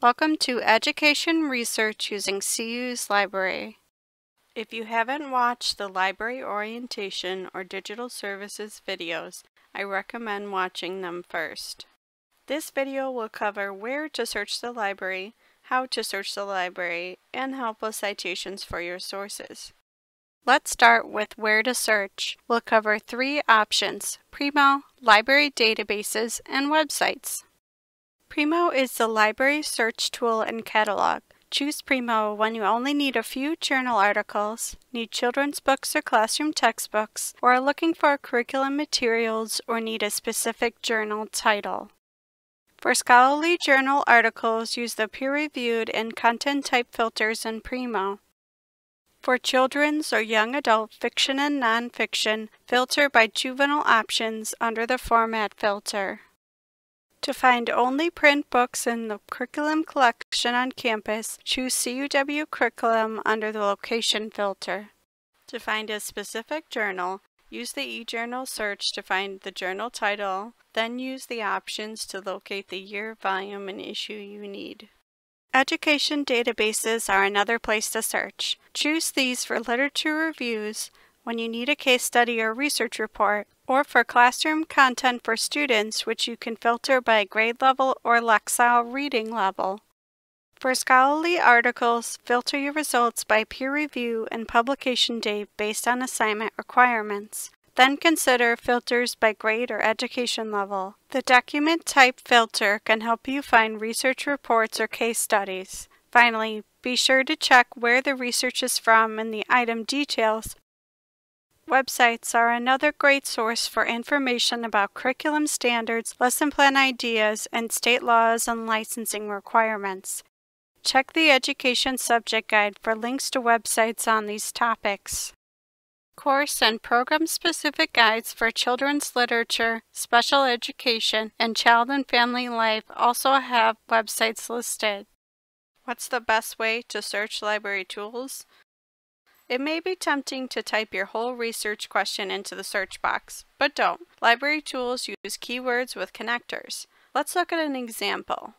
Welcome to Education Research using CU's library. If you haven't watched the library orientation or digital services videos, I recommend watching them first. This video will cover where to search the library, how to search the library, and help with citations for your sources. Let's start with where to search. We'll cover three options, Primo, library databases, and websites. Primo is the library search tool and catalog. Choose Primo when you only need a few journal articles, need children's books or classroom textbooks, or are looking for curriculum materials or need a specific journal title. For scholarly journal articles, use the peer-reviewed and content type filters in Primo. For children's or young adult fiction and nonfiction, filter by juvenile options under the format filter. To find only print books in the curriculum collection on campus, choose CUW curriculum under the location filter. To find a specific journal, use the eJournal search to find the journal title, then use the options to locate the year, volume, and issue you need. Education databases are another place to search. Choose these for literature reviews, when you need a case study or research report, or for classroom content for students which you can filter by grade level or Lexile reading level. For scholarly articles, filter your results by peer review and publication date based on assignment requirements. Then consider filters by grade or education level. The document type filter can help you find research reports or case studies. Finally, be sure to check where the research is from in the item details. Websites are another great source for information about curriculum standards, lesson plan ideas, and state laws and licensing requirements. Check the Education Subject Guide for links to websites on these topics course and program-specific guides for children's literature, special education, and child and family life also have websites listed. What's the best way to search library tools? It may be tempting to type your whole research question into the search box, but don't. Library tools use keywords with connectors. Let's look at an example.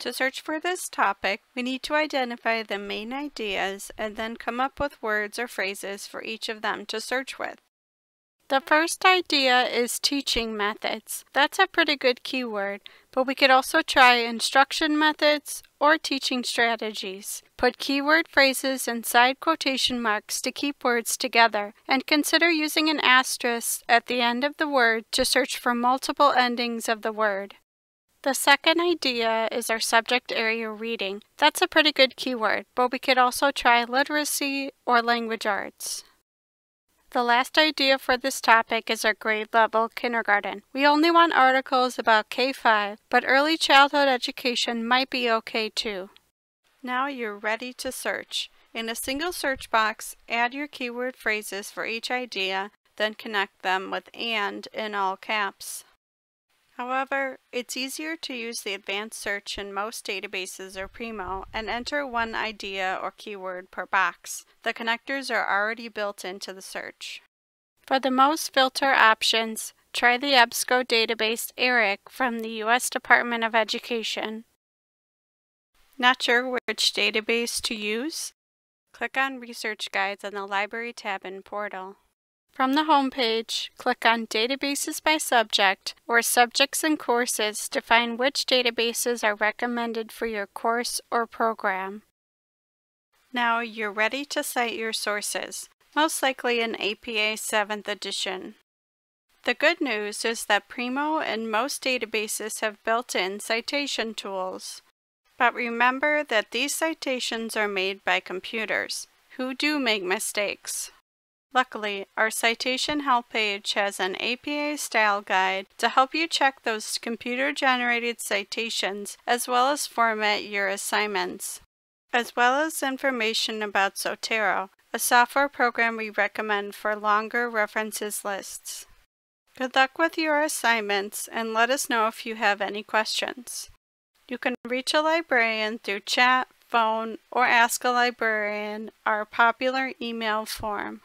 To search for this topic, we need to identify the main ideas and then come up with words or phrases for each of them to search with. The first idea is teaching methods. That's a pretty good keyword, but we could also try instruction methods or teaching strategies. Put keyword phrases inside quotation marks to keep words together, and consider using an asterisk at the end of the word to search for multiple endings of the word. The second idea is our subject area reading. That's a pretty good keyword, but we could also try literacy or language arts. The last idea for this topic is our grade level kindergarten. We only want articles about K-5, but early childhood education might be okay too. Now you're ready to search. In a single search box, add your keyword phrases for each idea, then connect them with AND in all caps. However, it's easier to use the advanced search in most databases or Primo and enter one idea or keyword per box. The connectors are already built into the search. For the most filter options, try the EBSCO database ERIC from the U.S. Department of Education. Not sure which database to use? Click on Research Guides on the Library tab in Portal. From the home page, click on Databases by Subject or Subjects and Courses to find which databases are recommended for your course or program. Now you're ready to cite your sources, most likely in APA 7th edition. The good news is that Primo and most databases have built-in citation tools. But remember that these citations are made by computers, who do make mistakes. Luckily, our citation help page has an APA style guide to help you check those computer-generated citations as well as format your assignments, as well as information about Zotero, a software program we recommend for longer references lists. Good luck with your assignments and let us know if you have any questions. You can reach a librarian through chat, phone, or Ask a Librarian, our popular email form.